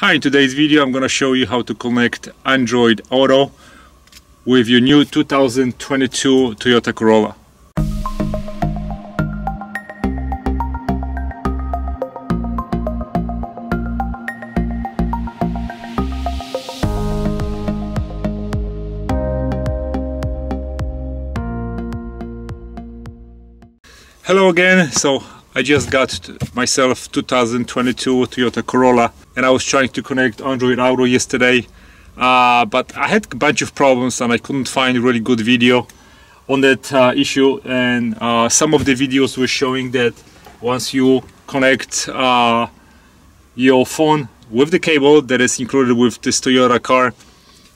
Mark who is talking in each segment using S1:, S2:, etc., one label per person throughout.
S1: Hi, in today's video I'm gonna show you how to connect Android Auto with your new 2022 Toyota Corolla. Hello again, so I just got myself 2022 Toyota Corolla and I was trying to connect Android Auto yesterday uh, but I had a bunch of problems and I couldn't find a really good video on that uh, issue and uh, some of the videos were showing that once you connect uh, your phone with the cable that is included with this Toyota car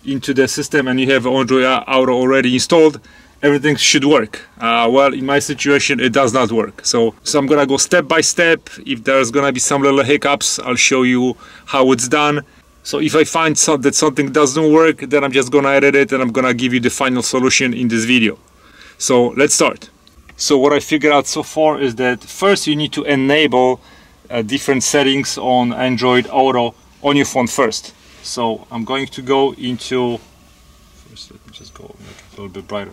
S1: into the system and you have Android Auto already installed everything should work. Uh, well, in my situation, it does not work. So, so I'm gonna go step by step. If there's gonna be some little hiccups, I'll show you how it's done. So if I find that something doesn't work, then I'm just gonna edit it and I'm gonna give you the final solution in this video. So let's start. So what I figured out so far is that first you need to enable uh, different settings on Android Auto on your phone first. So I'm going to go into, first let me just go make it a little bit brighter.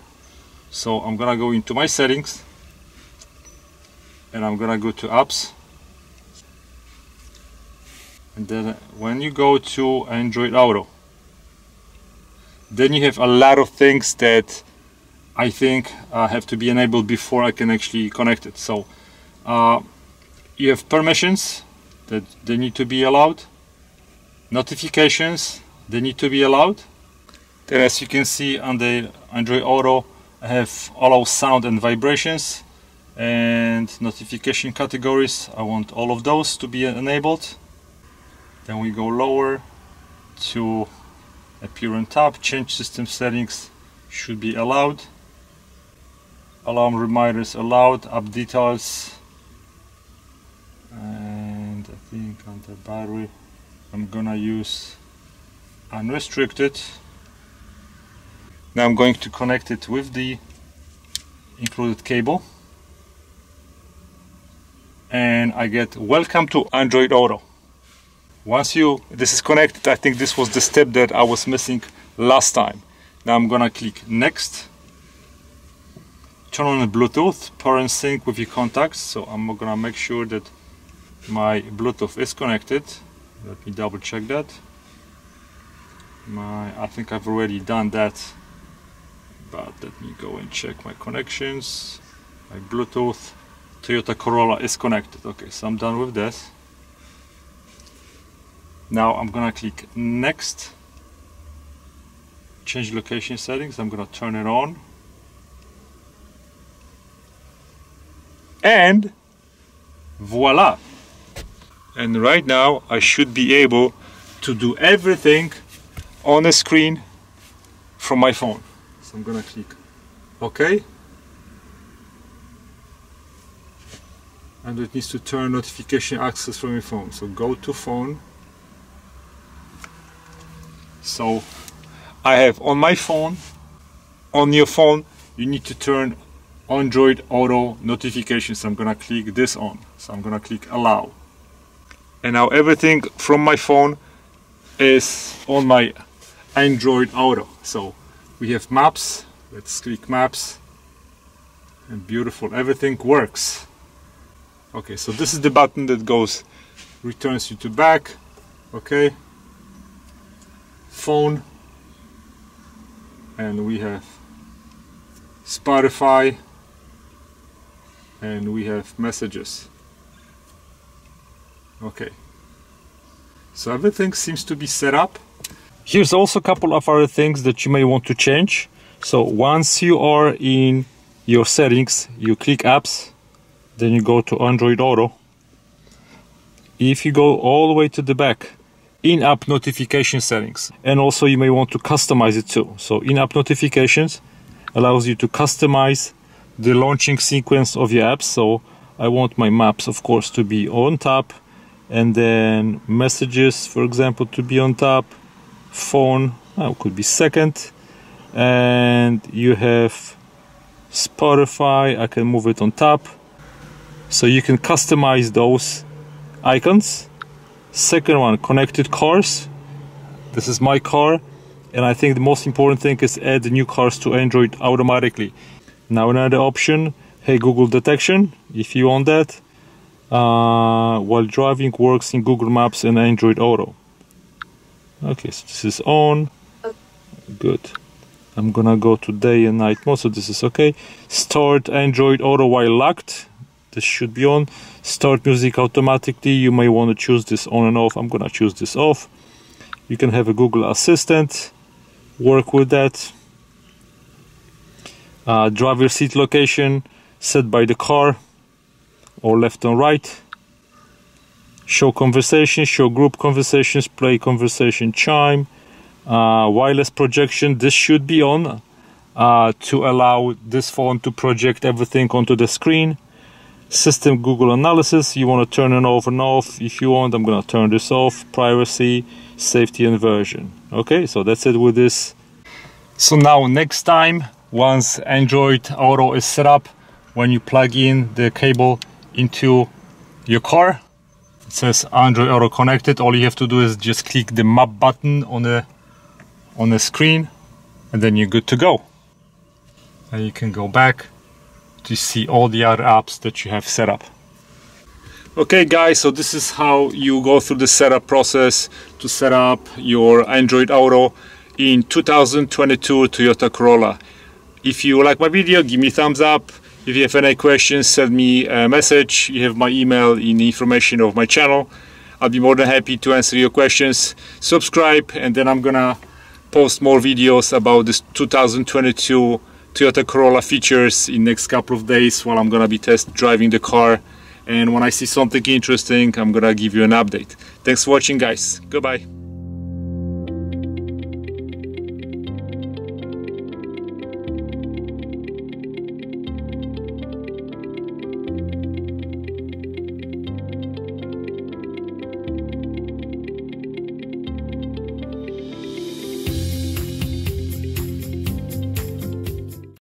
S1: So I'm gonna go into my settings and I'm gonna go to apps. And then when you go to Android Auto then you have a lot of things that I think uh, have to be enabled before I can actually connect it. So uh, you have permissions that they need to be allowed notifications they need to be allowed. Then as you can see on the Android Auto I have allow sound and vibrations and notification categories. I want all of those to be enabled. Then we go lower to appear on top. Change system settings should be allowed. Alarm reminders allowed. App details. And I think on the battery I'm gonna use unrestricted. Now I'm going to connect it with the included cable and I get welcome to Android Auto. Once you this is connected, I think this was the step that I was missing last time. Now I'm gonna click next. Turn on the Bluetooth, pair and sync with your contacts. So I'm gonna make sure that my Bluetooth is connected. Let me double check that. My I think I've already done that but let me go and check my connections. My Bluetooth. Toyota Corolla is connected. Okay so I'm done with this. Now I'm gonna click next. Change location settings. I'm gonna turn it on. And voila! And right now I should be able to do everything on the screen from my phone so I'm gonna click OK. And it needs to turn notification access from your phone. So go to phone. So I have on my phone on your phone you need to turn Android Auto notifications. I'm gonna click this on. So I'm gonna click allow. And now everything from my phone is on my Android Auto. So we have maps. Let's click maps. And beautiful. Everything works. Okay so this is the button that goes returns you to back. Okay. Phone. And we have Spotify. And we have messages. Okay. So everything seems to be set up Here's also a couple of other things that you may want to change. So once you are in your settings, you click apps, then you go to Android Auto. If you go all the way to the back, in-app notification settings, and also you may want to customize it too. So in-app notifications allows you to customize the launching sequence of your apps. So I want my maps, of course, to be on top, and then messages, for example, to be on top phone oh, could be second. And you have Spotify I can move it on top. So you can customize those icons. Second one connected cars. This is my car. And I think the most important thing is add new cars to Android automatically. Now another option hey Google detection if you want that uh, while driving works in Google Maps and Android Auto okay so this is on. Good. I'm gonna go to day and night mode so this is okay. Start Android Auto while locked. This should be on. Start music automatically. You may want to choose this on and off. I'm gonna choose this off. You can have a Google Assistant. Work with that. Uh, driver seat location set by the car or left and right show conversation show group conversations play conversation chime uh, wireless projection. This should be on uh, to allow this phone to project everything onto the screen. System Google analysis. You want to turn it off and off. If you want I'm gonna turn this off. Privacy safety and version. Okay so that's it with this. So now next time once Android Auto is set up when you plug in the cable into your car it says Android Auto connected all you have to do is just click the map button on the on the screen and then you're good to go and you can go back to see all the other apps that you have set up. Okay guys, so this is how you go through the setup process to set up your Android Auto in 2022 Toyota Corolla. If you like my video, give me thumbs up. If you have any questions, send me a message. You have my email in the information of my channel. I'll be more than happy to answer your questions. Subscribe and then I'm gonna post more videos about this 2022 Toyota Corolla features in next couple of days while I'm gonna be test driving the car and when I see something interesting I'm gonna give you an update. Thanks for watching guys. Goodbye.